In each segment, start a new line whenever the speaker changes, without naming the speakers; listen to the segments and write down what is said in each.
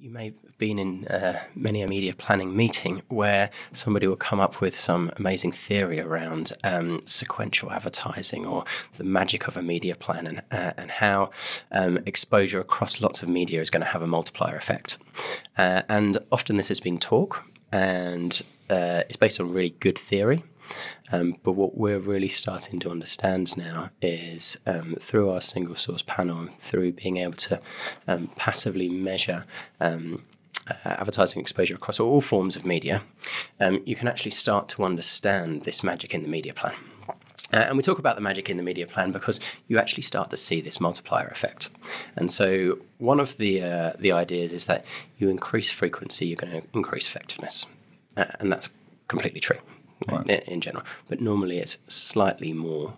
You may have been in uh, many a media planning meeting where somebody will come up with some amazing theory around um, sequential advertising or the magic of a media plan and, uh, and how um, exposure across lots of media is going to have a multiplier effect. Uh, and often this has been talk and uh, it's based on really good theory. Um, but what we're really starting to understand now is um, through our single source panel and through being able to um, passively measure um, uh, advertising exposure across all forms of media, um, you can actually start to understand this magic in the media plan. Uh, and we talk about the magic in the media plan because you actually start to see this multiplier effect. And so, one of the uh, the ideas is that you increase frequency, you're going to increase effectiveness, uh, and that's completely true right. in, general. But normally it's slightly more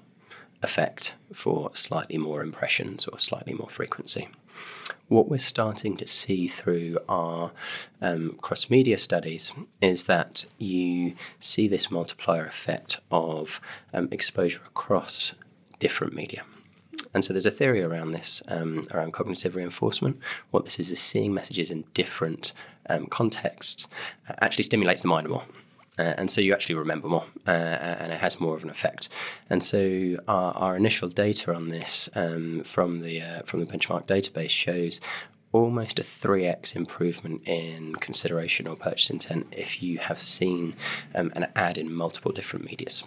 effect for slightly more impressions or slightly more frequency. What we're starting to see through our um, cross media studies is that you see this multiplier effect of um, exposure across different media. And so there's a theory around this, um, around cognitive reinforcement. What this is, is seeing messages in different um, contexts uh, actually stimulates the mind more. Uh, and so you actually remember more, uh, and it has more of an effect. And so our, our initial data on this um, from the uh, from the benchmark database shows almost a 3x improvement in consideration or purchase intent if you have seen um, an ad in multiple different medias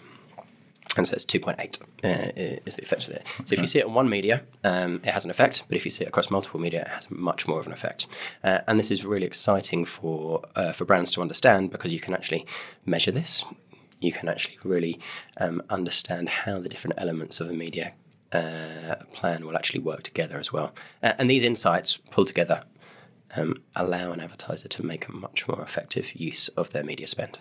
and so it's 2.8 uh, is the effect of it. So if you see it on one media, um, it has an effect, but if you see it across multiple media, it has much more of an effect. Uh, and this is really exciting for uh, for brands to understand because you can actually measure this. You can actually really um, understand how the different elements of a media uh, plan will actually work together as well. Uh, and these insights pulled together um, allow an advertiser to make a much more effective use of their media spend.